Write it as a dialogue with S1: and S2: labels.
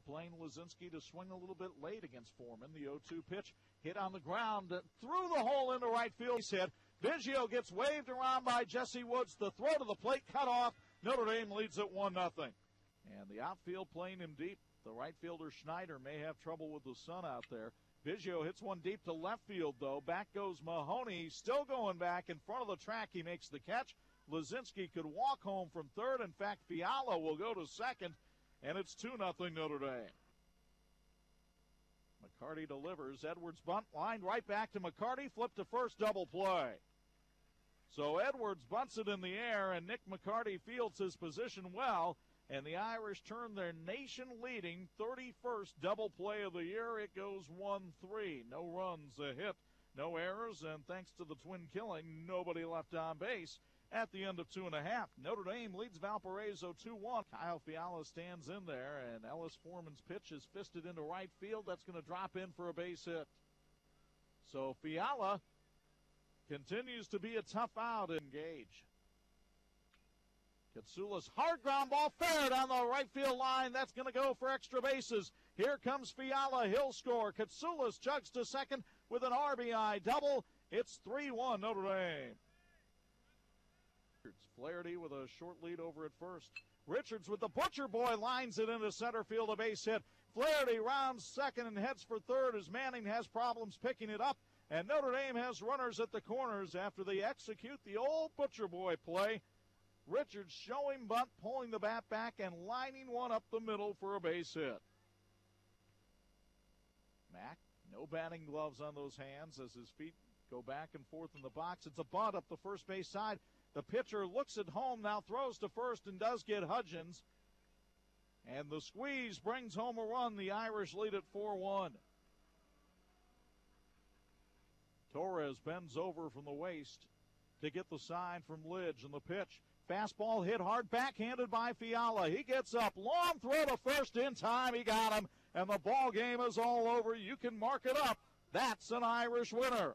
S1: playing Lezynski to swing a little bit late against Foreman. The 0-2 pitch hit on the ground through the hole into right field. He said Biggio gets waved around by Jesse Woods. The throw to the plate cut off. Notre Dame leads at 1 0. And the outfield playing him deep. The right fielder Schneider may have trouble with the sun out there. Biggio hits one deep to left field, though. Back goes Mahoney, still going back in front of the track. He makes the catch. Lezynski could walk home from third. In fact, Fiala will go to second, and it's 2 0 Notre Dame. McCarty delivers. Edwards bunt lined right back to McCarty. Flip to first, double play. So Edwards bunts it in the air, and Nick McCarty fields his position well. And the Irish turn their nation leading 31st double play of the year. It goes 1 3. No runs, a hit, no errors, and thanks to the twin killing, nobody left on base at the end of two and a half. Notre Dame leads Valparaiso 2 1. Kyle Fiala stands in there, and Ellis Foreman's pitch is fisted into right field. That's going to drop in for a base hit. So Fiala continues to be a tough out engage. Gage. Kutsulis hard ground ball fair down the right field line. That's going to go for extra bases. Here comes Fiala. He'll score. Kutsulis jugs to second with an RBI double. It's 3 1 Notre Dame. Flaherty with a short lead over at first. Richards with the Butcher Boy lines it into center field, a base hit. Flaherty rounds second and heads for third as Manning has problems picking it up. And Notre Dame has runners at the corners after they execute the old Butcher Boy play. Richards showing bunt, pulling the bat back, and lining one up the middle for a base hit. Mac, no batting gloves on those hands as his feet go back and forth in the box. It's a bunt up the first base side. The pitcher looks at home, now throws to first and does get Hudgens. And the squeeze brings home a run. The Irish lead at 4 1. Torres bends over from the waist to get the sign from Lidge and the pitch. Fastball hit hard, backhanded by Fiala. He gets up, long throw to first in time. He got him, and the ball game is all over. You can mark it up. That's an Irish winner.